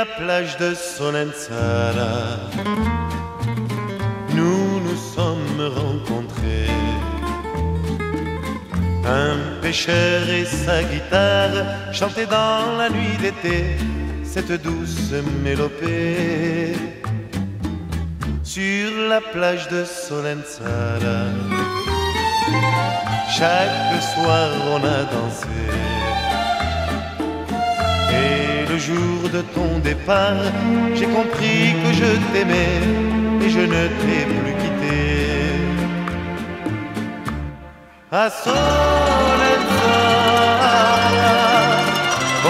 la plage de Solenzara, nous nous sommes rencontrés. Un pêcheur et sa guitare chantaient dans la nuit d'été cette douce mélopée. Sur la plage de Solenzara, chaque soir on a dansé. Jour de ton départ, j'ai compris que je t'aimais et je ne t'ai plus quitté. A Solenzara,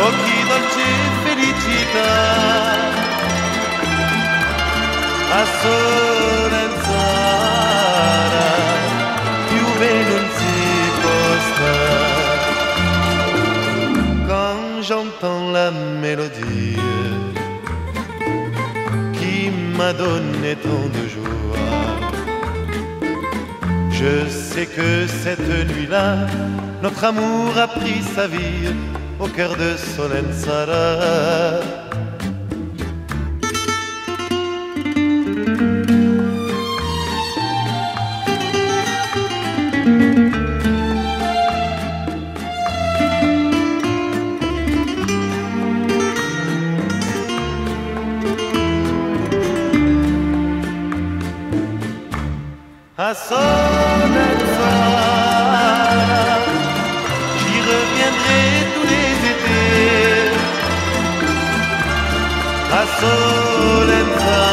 occhi dolce felicità. A Solenzara, m'a donné tant de joie, je sais que cette nuit-là, notre amour a pris sa vie au cœur de Solenzara. À Solenzara. J'y reviendrai tous les étés. A Solenzara,